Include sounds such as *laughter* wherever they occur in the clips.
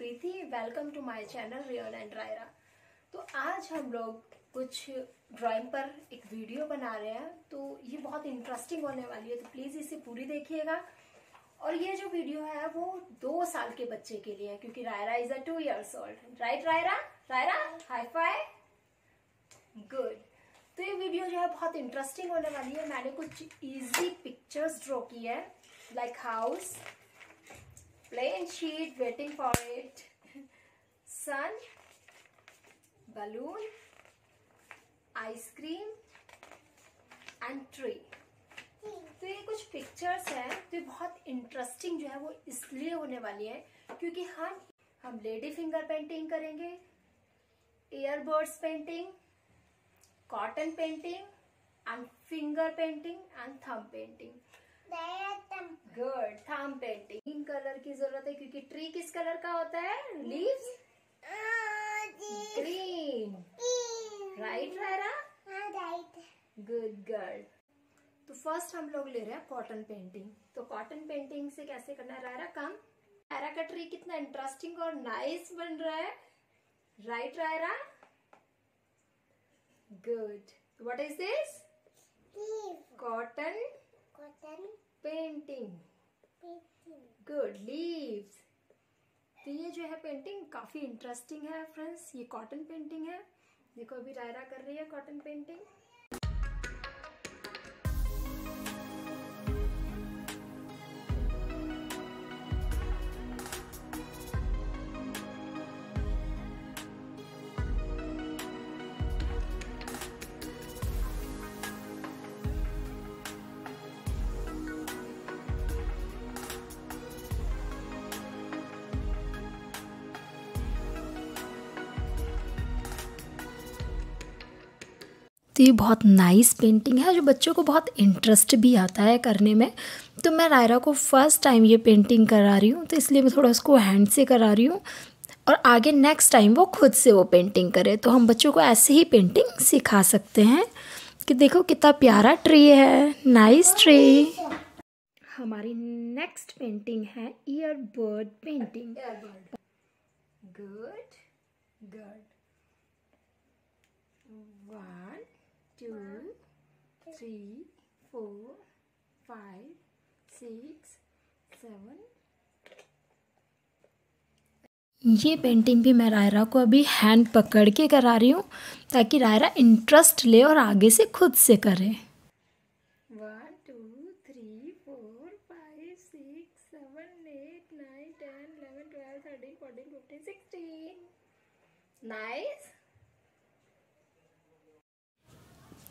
Preeti welcome to my channel real and Raira तो आज हम लोग कुछ ड्राइंग पर एक वीडियो बना रहे हैं तो ये बहुत इंटरेस्टिंग होने वाली है तो प्लीज़ इसे पूरी देखिएगा। और ये जो वीडियो है, वो दो साल के बच्चे के लिए है, क्योंकि Raira is a two years old right Raira Raira hi five good तो ये वीडियो जो है, बहुत इंटरेस्टिंग होने वाली है। मैंने कुछ इजी पिक्चर्स ड्रॉ की है like house plain sheet, waiting for it. Sun, balloon, ice cream, and tree. तो ये कुछ पिक्चर्स हैं तो ये बहुत इंटरेस्टिंग जो है वो इसलिए होने वाली है, क्योंकि हम हम लेडी फिंगर पेंटिंग करेंगे earbuds painting cotton painting and finger painting and thumb painting good thumb painting green colour की ज़रूरत है क्योंकि ट्री किस कलर का होता है? Leaves green right Raira good girl तो फ़र्स्ट हम लोग ले रहे हैं कॉटन पेंटिंग तो कॉटन पेंटिंग से कैसे करना है रायरा कम रायरा का ट्री कितना इंटरेस्टिंग और नाइस बन रहा है. Right Raira good what is this cotton painting good leaves तो ये जो है पेंटिंग काफ़ी इंटरेस्टिंग है फ्रेंड्स ये कॉटन पेंटिंग है. देखो अभी रायरा कर रही है कॉटन पेंटिंग तो ये बहुत नाइस पेंटिंग है जो बच्चों को बहुत इंटरेस्ट भी आता है करने में। तो मैं रायरा को फ़र्स्ट टाइम ये पेंटिंग करा रही हूँ तो इसलिए मैं थोड़ा उसको हैंड से करा रही हूँ। और आगे नेक्स्ट टाइम वो खुद से वो पेंटिंग करे। तो हम बच्चों को ऐसे ही पेंटिंग सिखा सकते हैं कि देखो कितना प्यारा ट्री है नाइस ट्री हमारी नेक्स्ट पेंटिंग है earbud painting good good one two three four five six seven ये पेंटिंग भी मैं रायरा को अभी हैंड पकड़ के करा रही हूँ ताकि रायरा इंटरेस्ट ले और आगे से खुद से करे। One two three four five six seven eight nine ten eleven twelve thirteen fourteen fifteen sixteen nice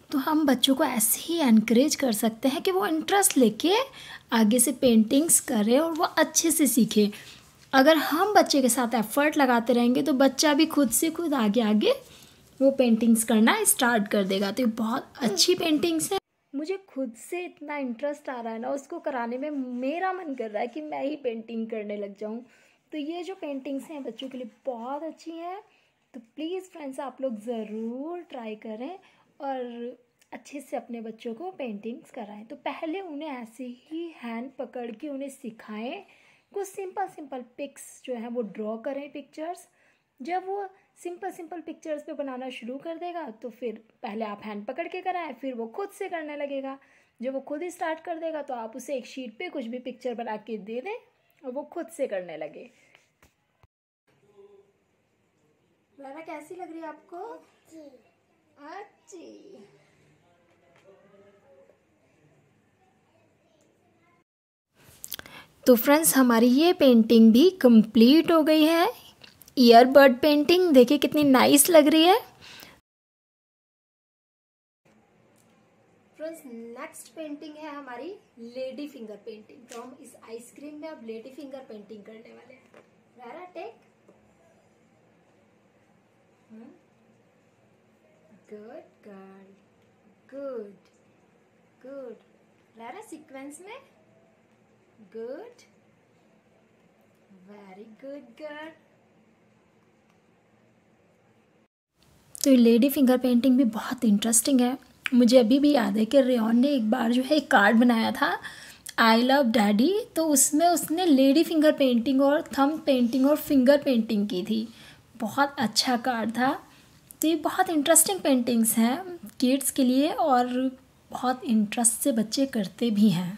तो हम बच्चों को ऐसे ही एनकरेज कर सकते हैं कि वो इंटरेस्ट लेके आगे से पेंटिंग्स करें और वो अच्छे से सीखे। अगर हम बच्चे के साथ एफर्ट लगाते रहेंगे तो बच्चा भी खुद से खुद आगे आगे वो पेंटिंग्स करना स्टार्ट कर देगा। तो ये बहुत अच्छी पेंटिंग्स हैं। मुझे खुद से इतना इंटरेस्ट आ रहा है ना, उसको कराने में मेरा मन कर रहा है कि मैं ही पेंटिंग करने लग जाऊँ। तो ये जो पेंटिंग्स हैं बच्चों के लिए बहुत अच्छी हैं। तो प्लीज़ फ्रेंड्स आप लोग ज़रूर ट्राई करें। और अच्छे से अपने बच्चों को पेंटिंग्स कराएँ। तो पहले उन्हें ऐसे ही हैंड पकड़ के उन्हें सिखाएँ, कुछ सिंपल सिंपल पिक्स जो हैं वो ड्रॉ करें पिक्चर्स जब वो सिंपल सिंपल पिक्चर्स पे बनाना शुरू कर देगा तो फिर पहले आप हैंड पकड़ के कराएँ, फिर वो खुद से करने लगेगा। जब वो खुद ही स्टार्ट कर देगा तो आप उसे एक शीट पे कुछ भी पिक्चर बना के दे दें और वो खुद से करने लगे। राना कैसी लग रही है आपको? अच्छी तो फ्रेंड्स, हमारी ये पेंटिंग भी कंप्लीट हो गई है। ईयरबर्ड पेंटिंग देखिए कितनी नाइस लग रही है। फ्रेंड्स नेक्स्ट पेंटिंग है हमारी लेडी फिंगर पेंटिंग तो हम इस आइसक्रीम में अब लेडी फिंगर पेंटिंग करने वाले हैं। Rara take good girl good good Rara sequence में? गुड वेरी गुड गर्ल तो ये लेडी फिंगर पेंटिंग भी बहुत इंटरेस्टिंग है। मुझे अभी भी याद है कि रेन ने एक बार जो है एक कार्ड बनाया था आई लव डैडी तो उसमें उसने लेडी फिंगर पेंटिंग और थम पेंटिंग और फिंगर पेंटिंग की थी। बहुत अच्छा कार्ड था। तो ये बहुत इंटरेस्टिंग पेंटिंग्स हैं किड्स के लिए और बहुत इंटरेस्ट से बच्चे करते भी हैं।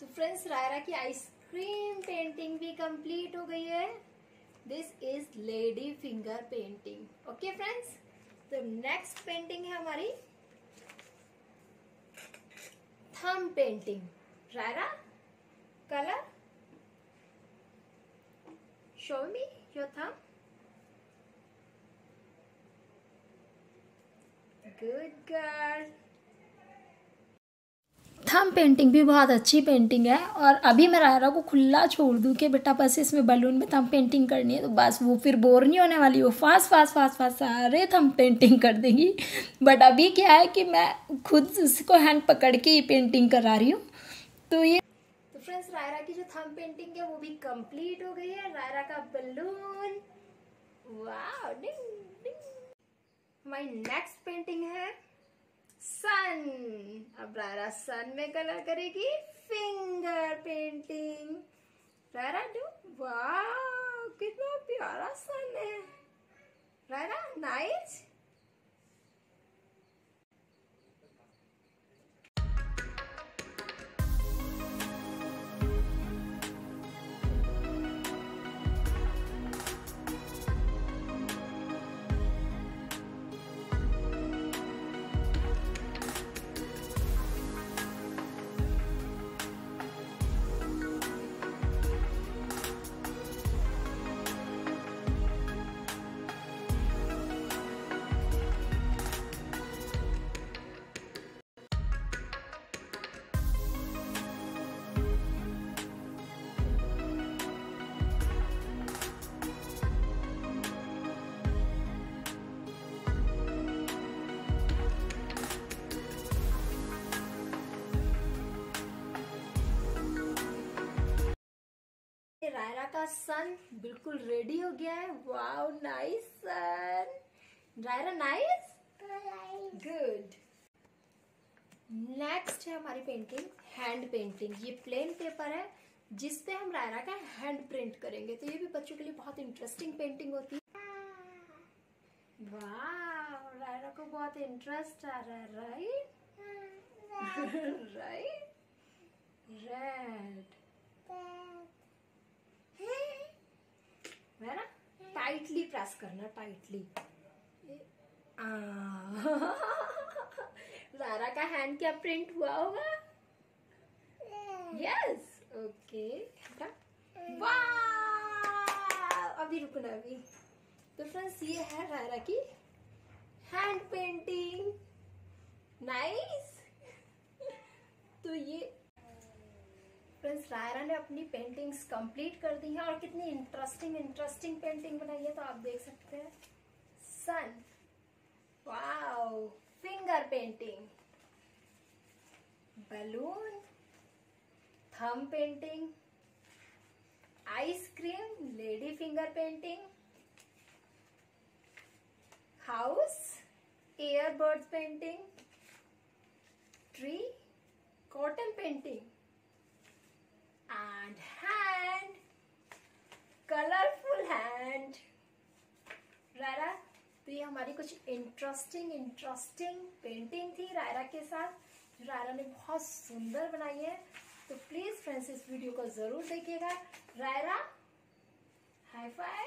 तो फ्रेंड्स रायरा की आइसक्रीम पेंटिंग भी कंप्लीट हो गई है। This is lady finger painting okay friends तो नेक्स्ट पेंटिंग है हमारी। Thumb painting Rayara colour show me your thumb good girl thumb painting भी बहुत अच्छी पेंटिंग है और अभी मैं रायरा को खुला छोड़ दूँ कि बेटा बस इसमें बलून में थम पेंटिंग करनी है तो बस वो फिर बोर नहीं होने वाली वो फास्ट फास्ट फास्ट फास्ट सारे थम पेंटिंग कर देगी। बट अभी क्या है कि मैं खुद उसको हैंड पकड़ के ही पेंटिंग करा रही हूँ। तो ये तो फ्रेंड्स रायरा की जो थम पेंटिंग है वो भी कंप्लीट हो गई है। रायरा का बलून वाह हमारी नेक्स्ट पेंटिंग है सन अब रारा सन में कलर करेगी फिंगर पेंटिंग रारा डू वाह कितना प्यारा सन है। रारा नाइस रायरा का सन बिल्कुल रेडी हो गया है। Wow nice son. रायरा नाइस गुड नेक्स्ट है हमारी पेंटिंग हैंड पेंटिंग ये प्लेन पेपर है जिस पे हम रायरा का हैंड प्रिंट करेंगे। तो ये भी बच्चों के लिए बहुत इंटरेस्टिंग पेंटिंग होती है। वाह रायरा को बहुत इंटरेस्ट आ रहा है राइट राइट रेड है ना टाइटली प्रेस करना टाइटली जारा *laughs* का हैंड क्या प्रिंट हुआ होगा? यस ओके अभी रुकना अभी. तो फ्रेंड्स ये है रायरा की हैंड पेंटिंग नाइस तो ये फ्रेंड्स रायरा ने अपनी पेंटिंग्स कंप्लीट कर दी है और कितनी इंटरेस्टिंग इंटरेस्टिंग पेंटिंग बनाई है तो आप देख सकते हैं। Son wow finger painting balloon thumb painting ice cream lady finger painting house earbud painting tree cotton painting and hand. Colorful hand. रायरा तो ये हमारी कुछ इंटरेस्टिंग इंटरेस्टिंग पेंटिंग थी रायरा के साथ, जो रायरा ने बहुत सुंदर बनाई है। तो प्लीज़ फ्रेंड्स इस वीडियो को ज़रूर देखिएगा। रायरा हाई फाई